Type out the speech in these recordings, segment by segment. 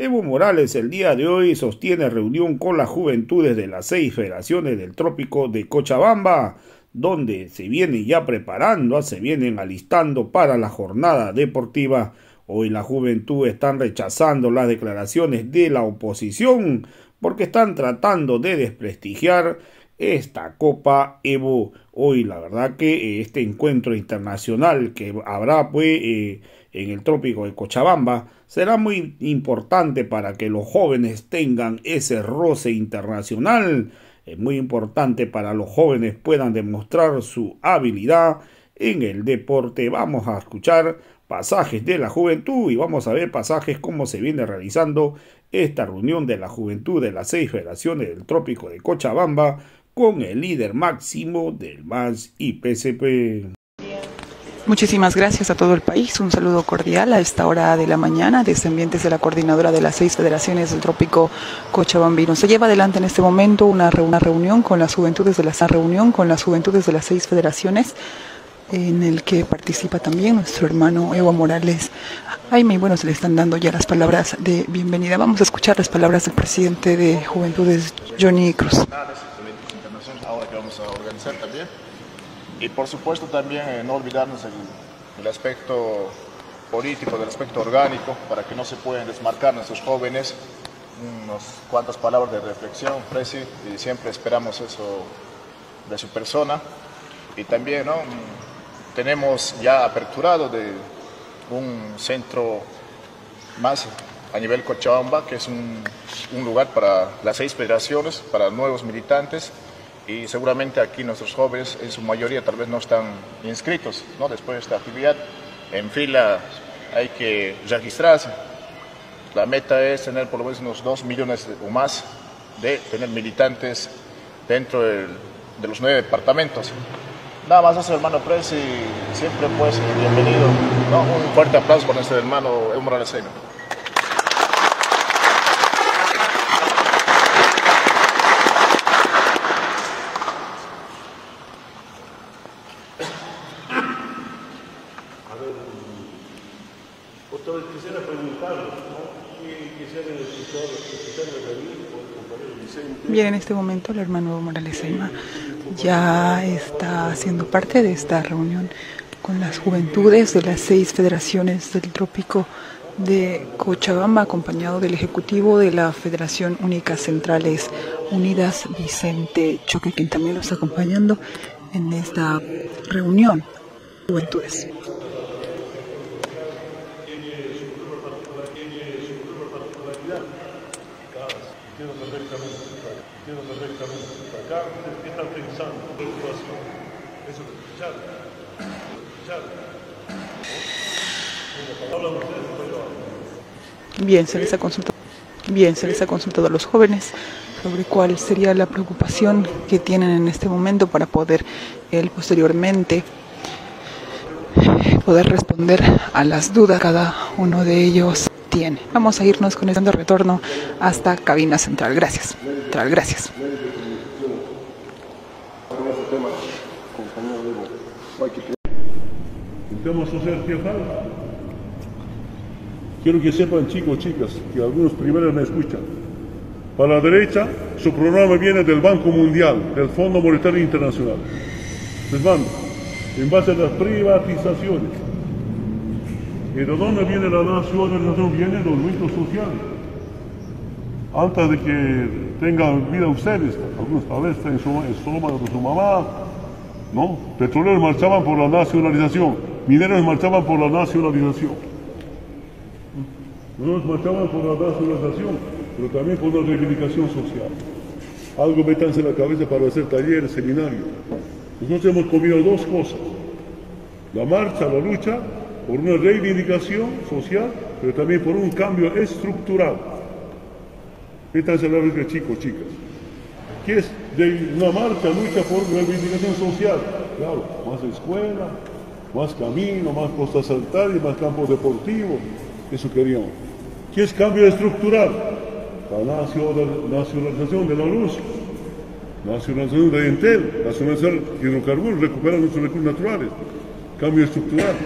Evo Morales el día de hoy sostiene reunión con las juventudes de las seis federaciones del trópico de Cochabamba, donde se vienen ya preparando, se vienen alistando para la jornada deportiva. Hoy la juventud están rechazando las declaraciones de la oposición porque están tratando de desprestigiar esta Copa Evo. Hoy la verdad que este encuentro internacional que habrá pues eh, en el trópico de Cochabamba será muy importante para que los jóvenes tengan ese roce internacional. Es muy importante para los jóvenes puedan demostrar su habilidad en el deporte. Vamos a escuchar pasajes de la juventud y vamos a ver pasajes cómo se viene realizando esta reunión de la juventud de las seis federaciones del trópico de Cochabamba con el líder máximo del MAS IPCP. Muchísimas gracias a todo el país. Un saludo cordial a esta hora de la mañana, descendientes de la coordinadora de las seis federaciones del trópico Cochabambino. Se lleva adelante en este momento una, reunión con las juventudes de las reunión con las juventudes de las seis federaciones en el que participa también nuestro hermano Evo Morales. Jaime, bueno, se le están dando ya las palabras de bienvenida. Vamos a escuchar las palabras del presidente de Juventudes, Johnny Cruz. Vamos a organizar también y por supuesto también eh, no olvidarnos el, aspecto político, del aspecto orgánico, para que no se puedan desmarcar nuestros jóvenes. Unas cuantas palabras de reflexión, Presi, y siempre esperamos eso de su persona. Y también ¿no? tenemos ya aperturado de un centro más a nivel Cochabamba, que es un, un lugar para las seis federaciones, para nuevos militantes, y seguramente aquí nuestros jóvenes en su mayoría tal vez no están inscritos ¿no? después de esta actividad. En fila hay que registrarse. La meta es tener por lo menos unos 2 millones o más de tener militantes dentro de, los nueve departamentos. Nada más eso, hermano Presi, siempre pues bienvenido. Un fuerte aplauso para nuestro hermano Evo Morales Bien, en este momento el hermano Morales Aima ya está siendo parte de esta reunión con las juventudes de las seis federaciones del trópico de Cochabamba, acompañado del Ejecutivo de la Federación Única Centrales Unidas, Vicente Choque, quien también lo está acompañando en esta reunión. Juventudes. Bien, se les ha consultado. Bien, se les ha consultado a los jóvenes sobre cuál sería la preocupación que tienen en este momento para poder él posteriormente poder responder a las dudas cada uno de ellos tiene. Vamos a irnos con este retorno hasta cabina central. Gracias. Central, gracias. quiero que sepan chicos, chicas, que algunos primeros me escuchan. Para la derecha, su programa viene del Banco Mundial, del Fondo Monetario Internacional. Les mando, en base a las privatizaciones. ¿Y de dónde viene la nacionalización? Viene de los mitos sociales. Antes de que tengan vida ustedes, algunos tal vez en su, estómago de su mamá, ¿no? Petroleros marchaban por la nacionalización, mineros marchaban por la nacionalización. No nos marchaban por la nacionalización, pero también por la reivindicación social. Algo métanse en la cabeza para hacer talleres, seminarios. Nosotros hemos comido dos cosas. La marcha, la lucha, por una reivindicación social, pero también por un cambio estructural. Métanse en la cabeza, chicos, chicas que es de una marcha, lucha por reivindicación social. Claro, más escuela, más camino, más postas y más campos deportivos. Eso queríamos. ¿Qué es cambio estructural? La nacionalización de la luz, nacionalización de Entel, nacionalización de hidrocarburos, recuperar nuestros recursos naturales. Cambio estructural.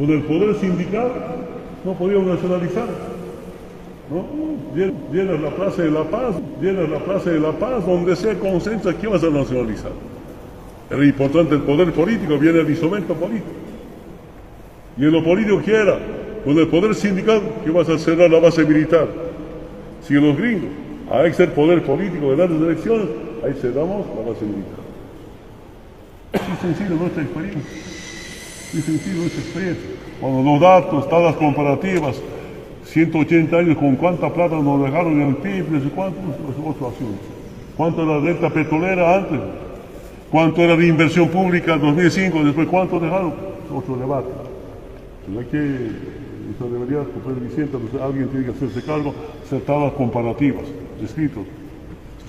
Con el poder sindical no podíamos nacionalizar. ¿no? Llenas la Plaza de la Paz, llenas la Plaza de la Paz, donde sea consenso, ¿qué vas a nacionalizar? Era importante el poder político, viene el instrumento político. Y en lo político, ¿qué era? Con el poder sindical, ¿qué vas a cerrar la base militar? Si los gringos, que ser poder político de las elecciones, ahí cerramos la base militar. Es sencillo nuestra experiencia. Sencillo nuestra experiencia. Cuando los datos, todas las comparativas, 180 años con cuánta plata nos dejaron en el PIB, no sé cuánto, otro asunto. ¿Cuánto era la renta petrolera antes? ¿Cuánto era de inversión pública en 2005? Después, ¿cuánto dejaron? Otro debate. Hay que, eso debería, como Vicente, alguien tiene que hacerse cargo, hacer tablas comparativas, escritos.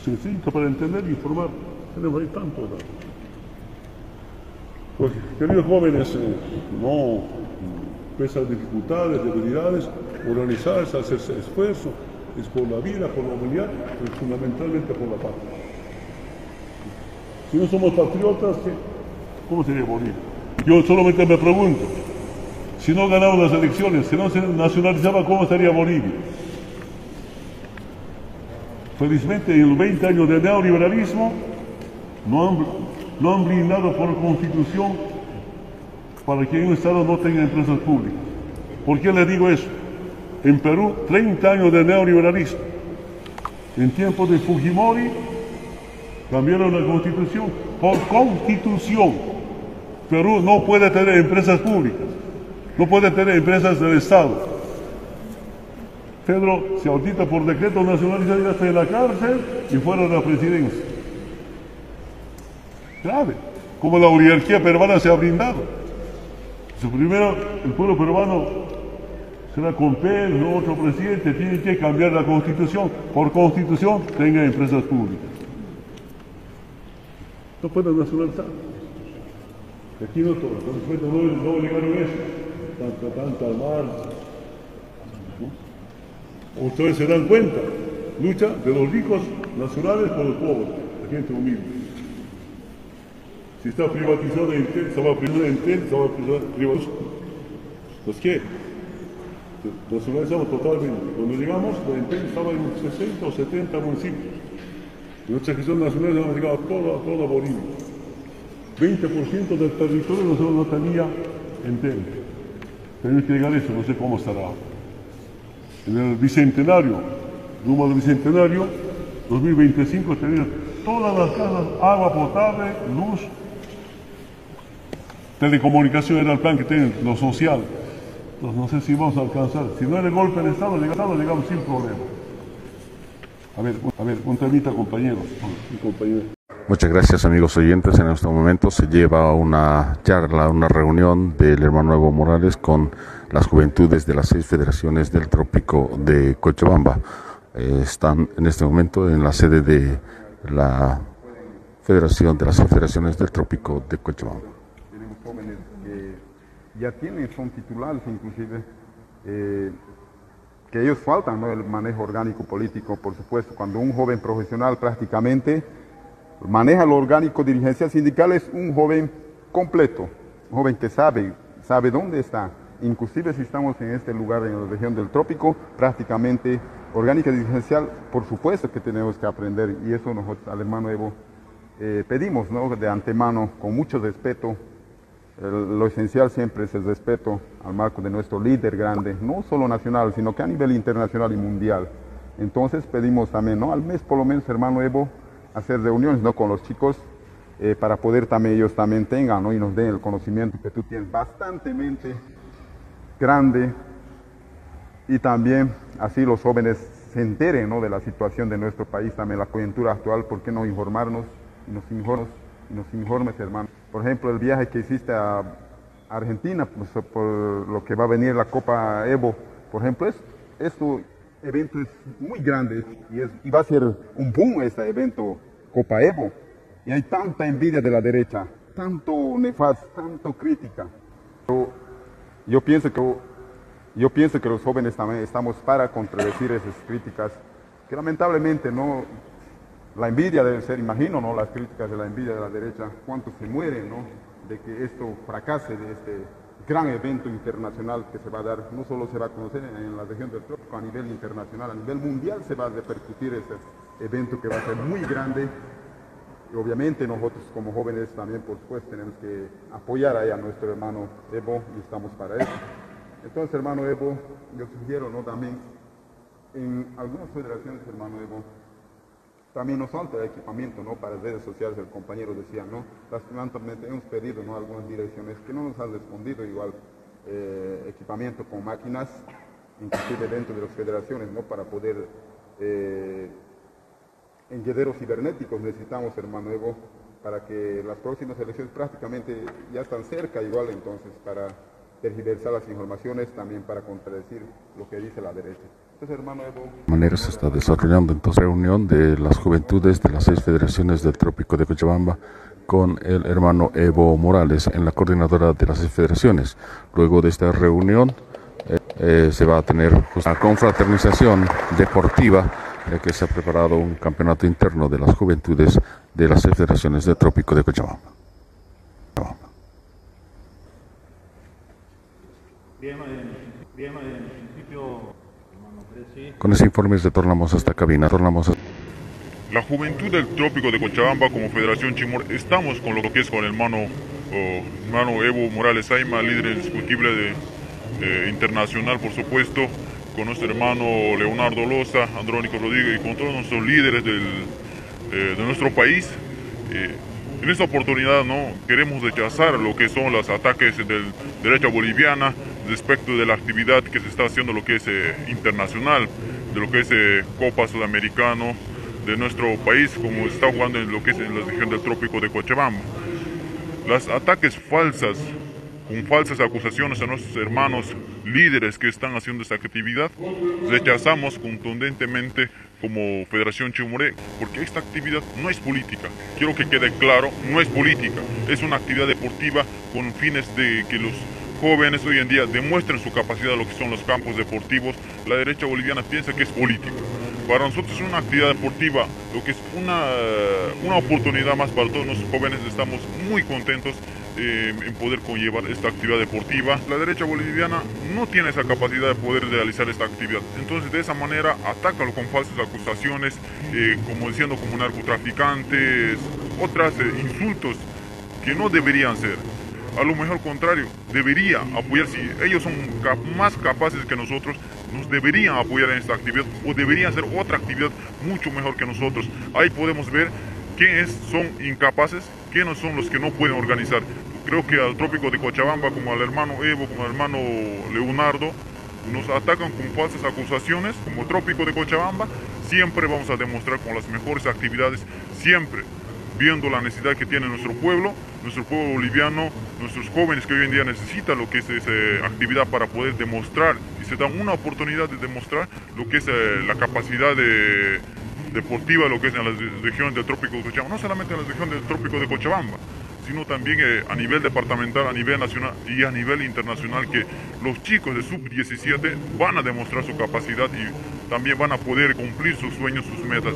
Sencillo para entender y informar. Tenemos ahí tanto datos. Pues, queridos jóvenes, eh, no pese dificultades, debilidades, organizarse, hacerse esfuerzo, es por la vida, por la humanidad, pero fundamentalmente por la paz. Si no somos patriotas, ¿cómo sería Bolivia? Yo solamente me pregunto, si no ganamos las elecciones, si no se nacionalizaba, ¿cómo estaría Bolivia? Felizmente, en los 20 años de neoliberalismo, no han, no han blindado por constitución para que un Estado no tenga empresas públicas. ¿Por qué le digo eso? En Perú, 30 años de neoliberalismo. En tiempos de Fujimori, cambiaron la constitución. Por constitución, Perú no puede tener empresas públicas, no puede tener empresas del Estado. Pedro se audita por decreto nacional y hasta en la cárcel y fuera de la presidencia. Grave, como la oligarquía peruana se ha brindado. Primero, el pueblo peruano será con Pedro, otro presidente, tiene que cambiar la constitución. Por constitución, tenga empresas públicas. No pueden nacionalizar. Aquí no, todo, no, no llegaron eso. Tanta, tanta mar. Ustedes se dan cuenta, lucha de los ricos nacionales por los pobres, la gente humilde. Si está privatizado en TEN, se va a privatizar en TEN, se va a privatizar. ¿Los qué? Nacionalizamos totalmente. Cuando llegamos, la ENTEN estaba en 60 o 70 municipios. Nuestra gestión nacional hemos llegado a toda, toda Bolivia. 20% del territorio nosotros no tenía ENTEN. Tenemos que llegar a eso, no sé cómo estará. En el bicentenario, rumbo al bicentenario, 2025 tenemos todas las casas, agua potable, luz, telecomunicación era el plan que tienen, lo social. Entonces no sé si vamos a alcanzar. Si no era el golpe de Estado, llegamos, llegamos sin problema. A ver, a ver, un temita, compañeros. Compañero. Muchas gracias amigos oyentes. En este momento se lleva una charla, una reunión del hermano Evo Morales con las juventudes de las seis federaciones del trópico de Cochabamba. Eh, están en este momento en la sede de la Federación de las Federaciones del Trópico de Cochabamba jóvenes que ya tienen, son titulares inclusive, eh, que ellos faltan ¿no? el manejo orgánico político, por supuesto. Cuando un joven profesional prácticamente maneja lo orgánico dirigencial sindical es un joven completo, un joven que sabe, sabe dónde está. Inclusive si estamos en este lugar, en la región del trópico, prácticamente orgánica dirigencial, por supuesto que tenemos que aprender y eso nosotros al hermano Evo eh, pedimos ¿no? de antemano, con mucho respeto, lo esencial siempre es el respeto al marco de nuestro líder grande, no solo nacional, sino que a nivel internacional y mundial. Entonces pedimos también, ¿no? Al mes por lo menos, hermano Evo, hacer reuniones, ¿no? Con los chicos, eh, para poder también ellos también tengan, ¿no? Y nos den el conocimiento que tú tienes bastantemente grande y también así los jóvenes se enteren, ¿no? De la situación de nuestro país, también la coyuntura actual, ¿por qué no informarnos y nos informes, y nos informes, hermano? Por ejemplo, el viaje que hiciste a Argentina, pues, por lo que va a venir la Copa Evo, por ejemplo, es, este evento es muy grande y, va a ser un boom este evento Copa Evo. Y hay tanta envidia de la derecha, tanto nefas, tanto crítica. Yo, pienso que yo pienso que los jóvenes también estamos para contradecir esas críticas que lamentablemente no la envidia debe ser, imagino, ¿no? Las críticas de la envidia de la derecha, cuántos se mueren, ¿no? De que esto fracase de este, gran evento internacional que se va a dar, no solo se va a conocer en la región del trópico, a nivel internacional, a nivel mundial se va a repercutir ese evento que va a ser muy grande. Y obviamente nosotros como jóvenes también, por supuesto, tenemos que apoyar a nuestro hermano Evo y estamos para eso. Entonces, hermano Evo, yo sugiero ¿no? también en algunas federaciones, hermano Evo, también nos falta equipamiento ¿no? para redes sociales, el compañero decía, ¿no? Lastimosamente hemos pedido ¿no? algunas direcciones que no nos han respondido igual eh, equipamiento con máquinas, inclusive dentro de las federaciones, ¿no? Para poder, eh, en guerreros cibernéticos necesitamos, hermano Evo, para que las próximas elecciones prácticamente ya están cerca igual, entonces para tergiversar las informaciones, también para contradecir lo que dice la derecha. Entonces, hermano Evo... De manera se está desarrollando entonces reunión de las juventudes de las seis federaciones del trópico de Cochabamba con el hermano Evo Morales en la coordinadora de las seis federaciones. Luego de esta reunión eh, eh, se va a tener una confraternización deportiva ya que se ha preparado un campeonato interno de las juventudes de las seis federaciones del trópico de Cochabamba. Bien, bien, en principio, Con ese informe retornamos a esta cabina. Tornamos. La juventud del trópico de Cochabamba como Federación Chimor, estamos con lo que es con el hermano, hermano Evo Morales Aima, líder indiscutible de, eh, internacional, por supuesto, con nuestro hermano Leonardo Loza, Andrónico Rodríguez y con todos nuestros líderes del, eh, de nuestro país. Eh, en esta oportunidad no queremos rechazar lo que son los ataques de derecha boliviana respecto de la actividad que se está haciendo lo que es eh, internacional, de lo que es eh, Copa Sudamericano de nuestro país, como está jugando en lo que es en la región del trópico de Cochabamba. Los ataques falsas con falsas acusaciones a nuestros hermanos líderes que están haciendo esta actividad, rechazamos contundentemente como Federación Chimoré, porque esta actividad no es política. Quiero que quede claro, no es política, es una actividad deportiva con fines de que los jóvenes hoy en día demuestren su capacidad de lo que son los campos deportivos. La derecha boliviana piensa que es política. Para nosotros es una actividad deportiva, lo que es una, una oportunidad más para todos los jóvenes. Estamos muy contentos eh, en poder conllevar esta actividad deportiva. La derecha boliviana no tiene esa capacidad de poder realizar esta actividad. Entonces de esa manera atácalo con falsas acusaciones, eh, como diciendo como narcotraficantes, otras eh, insultos que no deberían ser. A lo mejor contrario, debería apoyar, si ellos son más capaces que nosotros, nos deberían apoyar en esta actividad o deberían hacer otra actividad mucho mejor que nosotros. Ahí podemos ver quiénes son incapaces, quiénes son los que no pueden organizar. Creo que al trópico de Cochabamba, como al hermano Evo, como al hermano Leonardo, nos atacan con falsas acusaciones, como trópico de Cochabamba, siempre vamos a demostrar con las mejores actividades, siempre viendo la necesidad que tiene nuestro pueblo, nuestro pueblo boliviano, nuestros jóvenes que hoy en día necesitan lo que es esa actividad para poder demostrar y se dan una oportunidad de demostrar lo que es eh, la capacidad de, deportiva, lo que es en las regiones del trópico de Cochabamba, no solamente en la región del trópico de Cochabamba, sino también eh, a nivel departamental, a nivel nacional y a nivel internacional, que los chicos de sub-17 van a demostrar su capacidad y también van a poder cumplir sus sueños, sus metas.